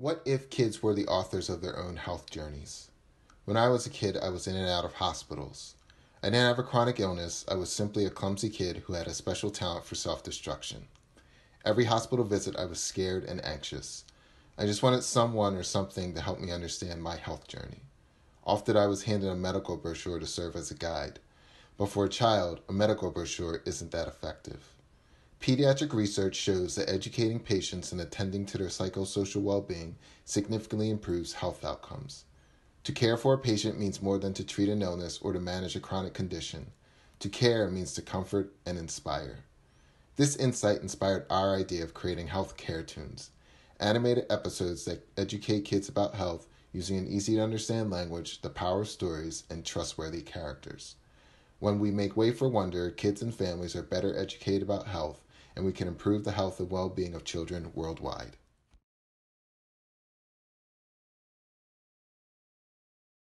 What if kids were the authors of their own health journeys? When I was a kid, I was in and out of hospitals. I didn't have a chronic illness, I was simply a clumsy kid who had a special talent for self destruction. Every hospital visit, I was scared and anxious. I just wanted someone or something to help me understand my health journey. Often I was handed a medical brochure to serve as a guide, but for a child, a medical brochure isn't that effective. Pediatric research shows that educating patients and attending to their psychosocial well being significantly improves health outcomes. To care for a patient means more than to treat an illness or to manage a chronic condition. To care means to comfort and inspire. This insight inspired our idea of creating health caretoons, animated episodes that educate kids about health using an easy to understand language, the power of stories, and trustworthy characters. When we make way for wonder, kids and families are better educated about health and we can improve the health and well being of children worldwide.